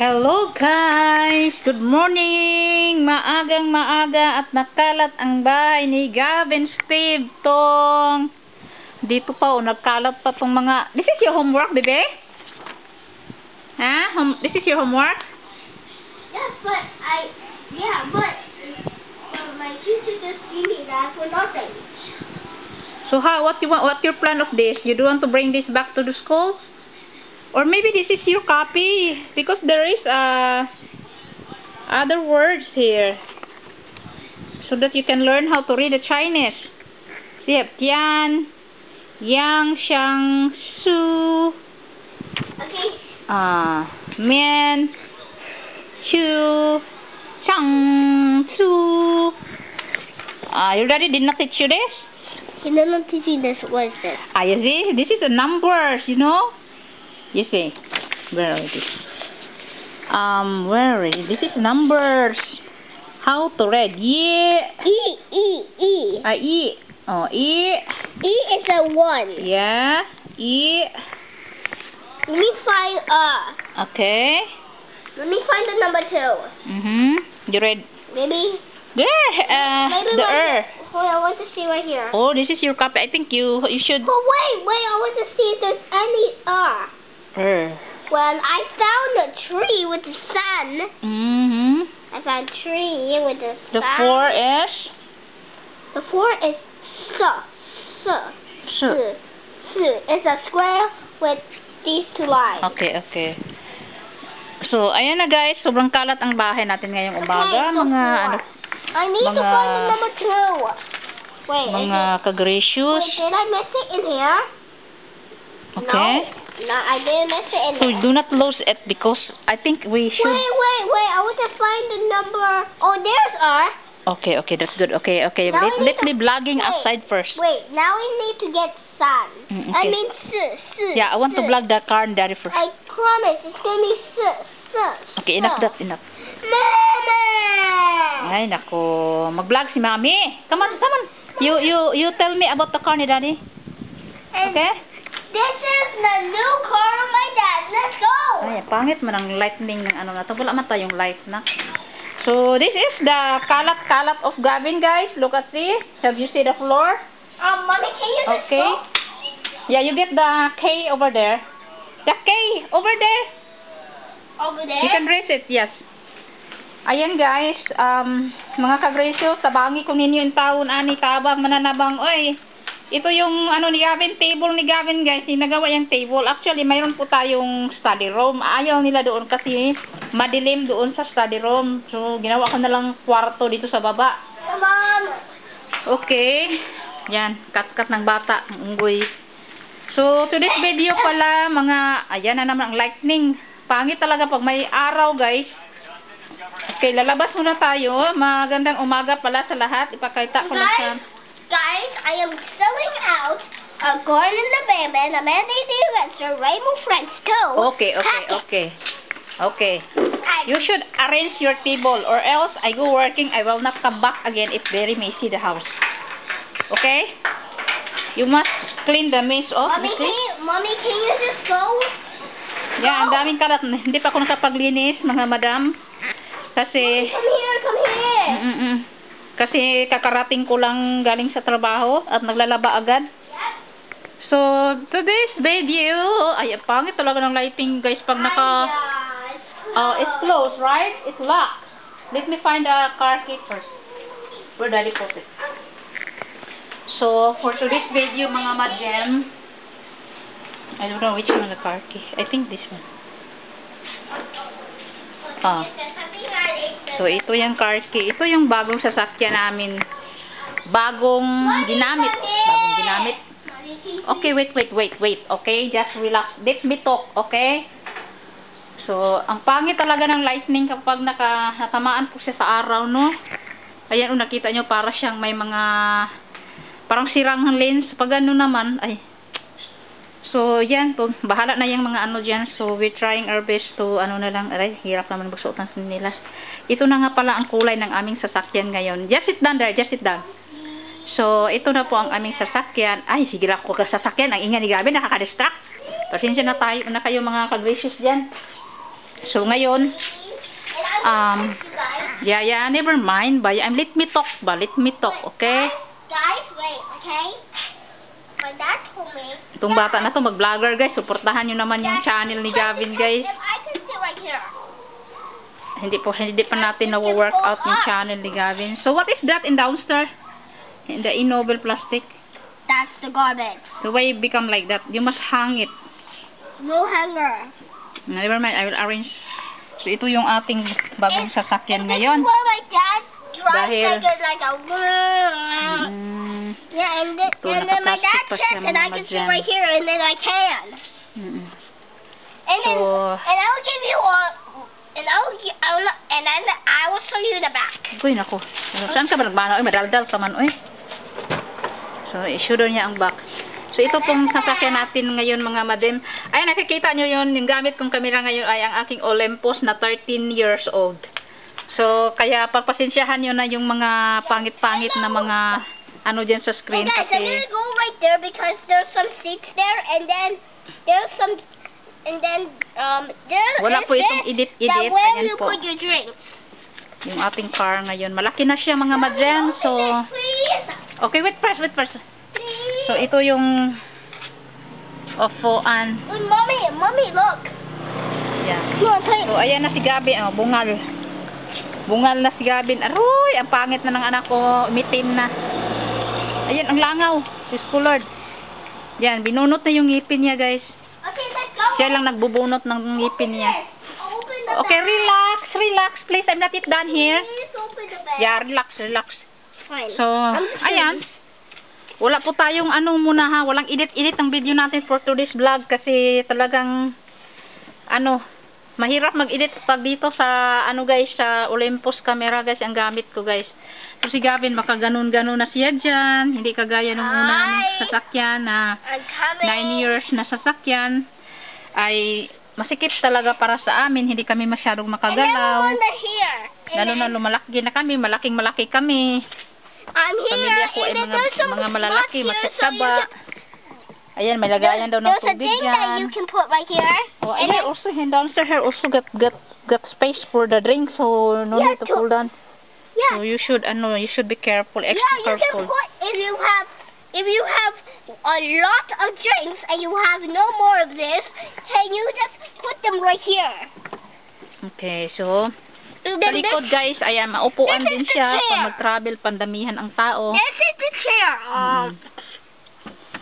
Hello guys! Good morning! Maagang maaga at nakalat ang bahay ni Gavin Steve tong dito pa oh, nagkalat pa tong mga This is your homework, bebe? Ha? Hom this is your homework? Yeah, but I, yeah, but, but my teacher just gave me that for nothing. So how what you want what your plan of this? You do want to bring this back to the school? Or maybe this is your copy because there is uh other words here. So that you can learn how to read the Chinese. So you have Tian, Yang, Xiang, Su, Okay, uh, Mian, Chu, Chang, Su. Uh, you already did not teach you this? you know, I'm teaching this. What is this? Ah, you see? This is the numbers, you know? You see? Where are this? Um, where is it? This is numbers. How to read? Yeah. E, E, E. Ah, E. Oh, E. E is a one. Yeah. E. Let me find, uh, Okay. let me find the number two. Mm-hmm. You read? Maybe, There. Uh, maybe the R. Hold on, I want to see right here. Oh, this is your copy. I think you you should. But wait, wait, I want to see if there's any R. R. Well, I found a tree with the sun. Mm-hmm. I found a tree with the sun. The four is. The four is S. S. Sure. S. S. It's a square with these two lines. Okay, okay. So, ayan na guys, sobrang kalat ang bahay natin ngayong umaga. Okay, so Mga, four. ano, I need to mga- find the number two. Wait, mga it, kagracious. wait, did I miss it in here? Okay. No, no, I didn't miss it So, do not lose it because I think we should... Wait, wait, wait. I want to find the number. Oh, there's R. Okay, okay, that's good. Okay, okay. Now Let, let me to- vlogging wait, aside first. Wait, now we need to get sun. Mm, I mean S. S. Yeah, I want to S. vlog the car and daddy first. I promise it's gonna be S. S. Okay, enough that, enough. Mama! Ay, nako. Mag-vlog si mami. Come on, come on. You, you, you tell me about the car ni daddy. Okay? This is the new car of my dad. Let's go! Ay, pangit man ang lightning ng ano na to. Wala man tayong light na. So, this is the kalat-kalat of Gavin, guys. Look at this. Have you see the floor? Um, mommy, can you just Okay. go? Yeah, you get the K over there. The K over there. Over there? You can raise it, yes. Ayan guys, um, mga kagracious, tabangi ko ninyo yung taon ani kabang mananabang. Oy, ito yung ano ni Gavin, table ni Gavin guys, yung nagawa yung table. Actually, mayroon po tayong study room. Ayaw nila doon kasi madilim doon sa study room. So, ginawa ko na lang kwarto dito sa baba. On. Okay. Yan, kat-kat ng bata, unggoy. So, today's video pala, mga, ayan na naman ang lightning. Pangit talaga pag may araw, guys. Okay, lalabas muna tayo. Magandang umaga pala sa lahat. Ipakita ko lang sa... Guys, I am selling out a Gordon the Baby and a Mandy the Adventure Rainbow Friends Go. Okay, okay, okay. Okay. I, You should arrange your table or else I go working. I will not come back again if very messy the house. Okay? You must clean the mess off. mommy, can you, mommy, can you just go? Yan, ang daming kalat. Hindi pa ako nakapaglinis, mga madam. Kasi, Come here, come here. mm kasi kakarating ko lang galing sa trabaho at naglalaba agad. So, today's video, ay, pangit talaga ng lighting guys pag naka, oh, it's closed, right? It's locked. Let me find the car key first. Where daddy put it? So, for today's video, mga madam, I don't know which one the car key. I think this one. Ah. So, ito yung car key. Ito yung bagong sasakyan namin. Bagong ginamit. Bagong ginamit. Okay, wait, wait, wait, wait. Okay, just relax. Let me talk, okay? So, ang pangit talaga ng lightning kapag naka, natamaan po siya sa araw, no? Ayan, oh, nakita nyo, para siyang may mga, parang sirang lens. Pag ano naman, ay, So, yan po. Bahala na yung mga ano dyan. So, we're trying our best to, ano na lang, aray, hirap naman magsuot ng sinilas. Ito na nga pala ang kulay ng aming sasakyan ngayon. Just sit down there, just sit down. So, ito na po ang aming sasakyan. Ay, sige lang ko ka sasakyan. Ang ingay ni Gabi, nakaka-distract. Pasensya na tayo, na kayo mga ka-gracious dyan. So, ngayon, I Um, yeah, yeah, never mind. Ba, um, let me talk ba? Let me talk, okay? Guys, wait, okay? Itong bata na to, mag-vlogger guys. Suportahan nyo naman yung channel ni Gavin guys. Hindi po, hindi pa natin na-work out yung channel ni Gavin. So, what is that in downstairs? In the innoble plastic? That's the garbage. So, why it become like that? You must hang it. No hanger. Never mind, I will arrange. So, ito yung ating bagong sasakyan ngayon. This is where drives Dahil- like a, like a Mm, Yeah, and then, and then my dad checks and I can sit right here and then I can. mm, And then, and I will give you all, and I will, gi- I will, and then I will show you the back. Uy, nako. Saan ka ba nagbana? Uy, madaldal ka man, uy. So, doon niya ang back. So, ito pong sasakyan natin ngayon, mga madam. Ay, nakikita nyo yun, yung gamit kong camera ngayon ay ang aking Olympus na 13 years old. So, kaya pagpasensyahan nyo na yung mga pangit-pangit na mga ano dyan sa Hey screen guys, I'm kasi gonna go right there because there's some seats there, and then there's some, and then um there Wala is po itong edit-edit. that where Ayan you po. put your drinks. yung ating car ngayon. Malaki na siya, mga madam. So, okay, wait first, wait first. please. So, ito yung upuan. Look, mommy, mommy, look. Play. So, ayan na si Gabi. Oh, bungal. Bungal na si Gabin. Aroy, ang pangit na ng anak ko. Umitim na. Ayan, ang langaw. Discolored. Yan, binunot na yung ngipin niya, guys. Siya lang nagbubunot ng ngipin niya. Okay, relax, relax, please. I'm not yet done here. Yeah, relax, relax. So, ayan. Wala po tayong ano muna ha. Walang edit-edit ang video natin for today's vlog kasi talagang ano, mahirap mag-edit pag dito sa ano guys, sa Olympus camera guys, ang gamit ko guys. So si Gavin, baka ganun-ganun na siya dyan. Hindi kagaya nung una naming Hi. sasakyan na I'm coming. 9 years na sasakyan ay masikip talaga para sa amin. Hindi kami masyadong makagalaw. Lalo na lumalaki na kami, malaking malaki kami. I'm here. Pamilya ko ay mga, mga malalaki, can- Ayan, may lagayan daw ng There's a tubig yan. you can put right here. Oh, and ayan, also, and downstairs here also got, got, got space for the drink, so no Yeah, need to to- pull down. yeah. So you should, ano, you should be careful, extra yeah, you can careful. put if you have if you have a lot of drinks and you have no more of this, can you just put them right here? Okay, so, And sa then likod this, guys, ayan, maupuan din siya pag mag-travel, pandamihan ang tao. this is the chair. Um,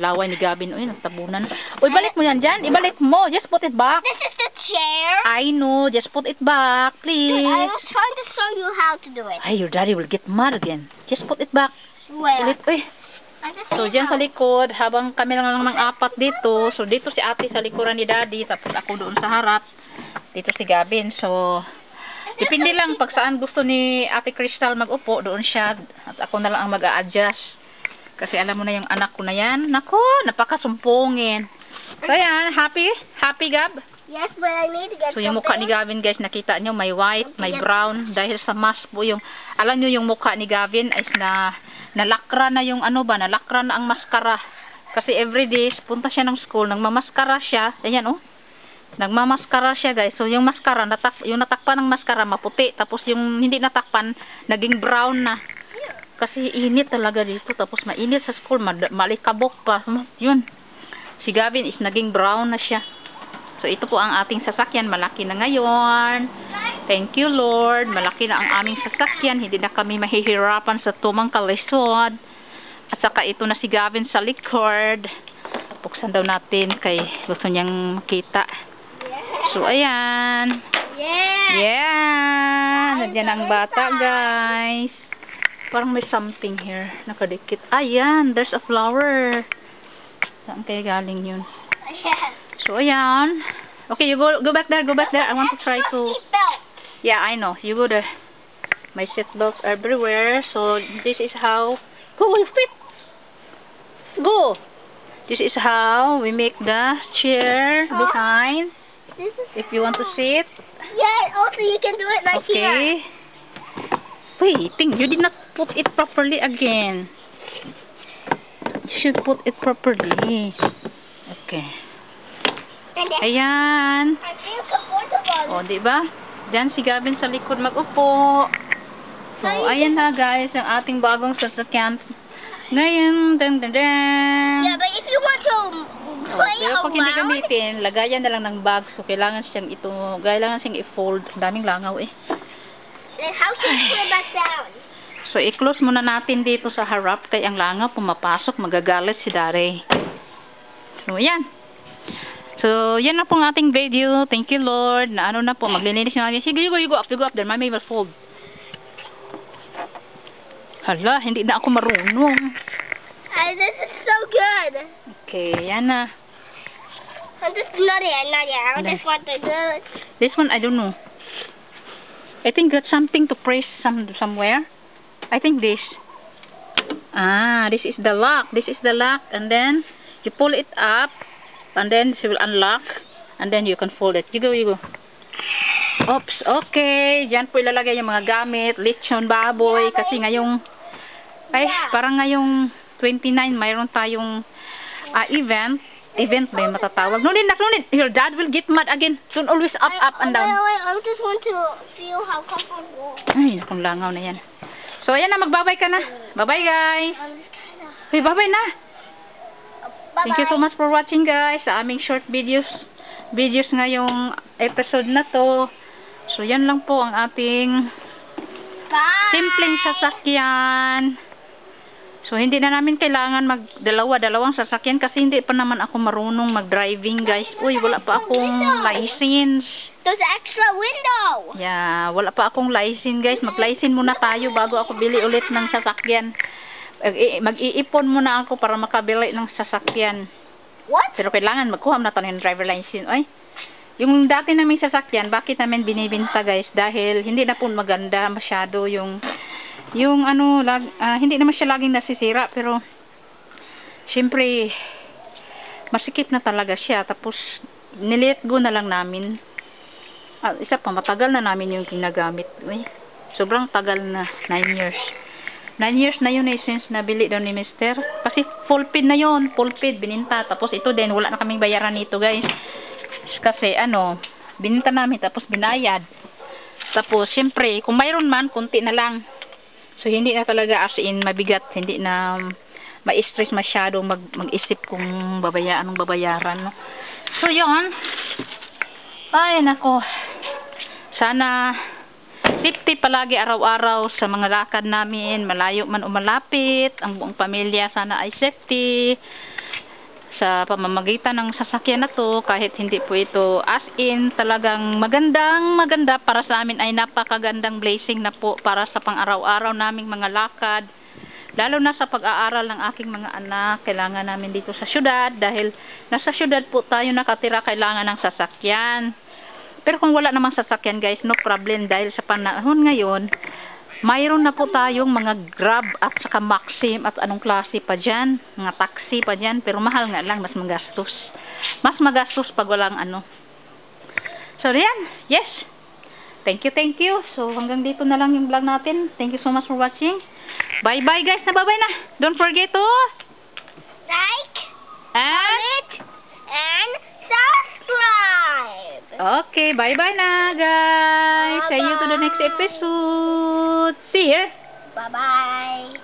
Laway ni Gavin, uy, nagtabunan. Uy, balik mo yan dyan, ibalik mo, just put it back. this is the chair. I know, just put it back, Dude, please. I was trying to show you how to do it. Ay, your daddy will get mad again. Just put it back. Where? Ulit, uy. So, dyan sa likod, habang kami lang ng apat dito, so dito si ate sa likuran ni daddy, tapos ako doon sa harap, dito si Gavin. So, depende lang pag saan gusto ni ate Crystal mag-upo, doon siya, at ako na lang ang mag-a-adjust. Kasi alam mo na yung anak ko na yan, nako, napakasumpungin. So, yan, happy? Happy, Gab? Yes, but I need to get So, yung mukha ni. Gavin, guys, nakita nyo, may white, may brown, dahil sa mask po yung, alam nyo yung mukha ni Gavin ay na, nalakra na yung ano ba, nalakra na ang maskara. Kasi everyday, punta siya ng school, nagmamaskara siya, ayan oh, nagmamaskara siya guys. So, yung maskara, natak, yung natakpan ng maskara, maputi, tapos yung hindi natakpan, naging brown na. Kasi init talaga dito, tapos mainit sa school, malikabok pa, yun. Si Gavin is naging brown na siya. So, ito po ang ating sasakyan. Malaki na ngayon. Thank you, Lord. Malaki na ang aming sasakyan. Hindi na kami mahihirapan sa tumang kalisod. At saka ito na si Gavin sa likod. Buksan daw natin kay gusto niyang makita. So, ayan. Yeah. Yeah! Nandiyan ang bata, guys. Parang may something here. Nakadikit. Ayan, there's a flower. Saan kaya galing yun? Yeah. So, ayan. Okay, you go go back there, go back there. I want to try to... Yeah, I know. You go there. My seat belts everywhere. So, this is how... Go, you fit! Go! This is how we make the chair behind. If you want to sit. Yeah, also you can do it here. Okay. Waiting, you did not put it properly again. You should put it properly. Okay. Ayan. Oh, di ba? Diyan si Gavin sa likod mag-upo. So, ayan na guys, ang ating bagong sasakyan. Ngayon, dun dun dun. Yeah, but if you want to Oh, play pero pag hindi gamitin, lagayan na lang ng bag. So, kailangan siyang ito, kailangan siyang i-fold. Daming langaw eh. then how should you put it back down? So, i-close muna natin dito sa harap kay ang langaw pumapasok, magagalit si Dare. So, yan. So, yan na pong ating video. Thank you, Lord. Na ano na po, maglilinis na natin. Sige, you go, you go up, you go up there. Mommy will fold. Hala, hindi na ako marunong. Uh, this is so good. Okay, yan na. I'm just not yet, not yet. I just want the good. This one, I don't know. I think that's something to press some somewhere. I think this. Ah, this is the lock. This is the lock. And then, you pull it up. And then, it will unlock. And then, you can fold it. You go, you go. Oops, okay. Diyan po ilalagay yung mga gamit. Lechon, baboy. Yeah, Kasi ngayong, ay, Yeah. parang ngayong 29, mayroon tayong ah, event. Event ba yung matatawag? No, nak, no, Your dad will get mad again. Soon always up, up, and down. Wait, I just want to feel how comfortable. Ay, nakong langaw na yan. So, ayan na, magbabay ka na. Bye-bye, guys. Uy, bye-bye na. Bye Thank you so much for watching, guys, sa aming short videos. Videos ngayong episode na to. So, yan lang po ang ating Bye. simpleng sasakyan. So, hindi na namin kailangan magdalawa, dalawang sasakyan kasi hindi pa naman ako marunong mag-driving, guys. Uy, wala pa akong license. There's an extra window. Yeah, wala pa akong license guys. Mag-license muna tayo bago ako bili ulit ng sasakyan. Mag- i- Mag-iipon muna ako para makabili ng sasakyan. What? Pero kailangan magkuha na tayo ng driver license. Ay, yung dati naming sasakyan, bakit namin binibinta guys? Dahil hindi na po maganda masyado yung yung ano, lag, ah, hindi naman siya laging nasisira pero syempre masikip na talaga siya tapos nilet go na lang namin Ah, isa pa, matagal na namin yung ginagamit. Uy, sobrang tagal na. 9 years. 9 years na yun eh, since nabili daw ni Mister. Kasi full paid na yun. Full paid, bininta. Tapos ito din, wala na kaming bayaran nito guys. Kasi ano, bininta namin tapos binayad. Tapos, syempre, kung mayroon man, konti na lang. So, hindi na talaga as in mabigat. Hindi na ma-stress masyado mag mag-isip kung babaya, anong babayaran. No? So, yun. Ay, nako. Sana safety palagi araw-araw sa mga lakad namin, malayo man o malapit, ang buong pamilya sana ay safety. Sa pamamagitan ng sasakyan na to, kahit hindi po ito as in, talagang magandang maganda. Para sa amin ay napakagandang blessing na po para sa pang-araw-araw naming mga lakad. Lalo na sa pag-aaral ng aking mga anak, kailangan namin dito sa syudad dahil nasa syudad po tayo nakatira, kailangan ng sasakyan. Pero kung wala namang sasakyan guys, no problem dahil sa panahon ngayon, mayroon na po tayong mga Grab at saka Maxim at anong klase pa dyan, mga taxi pa dyan, pero mahal nga lang, mas magastos. Mas magastos pag walang ano. So, yan. Yes. Thank you, thank you. So, hanggang dito na lang yung vlog natin. Thank you so much for watching. Bye-bye guys. Na bye-bye na. Don't forget to Like, and comment, and. Okay, bye-bye na guys. See you to the next episode. See ya. Bye bye.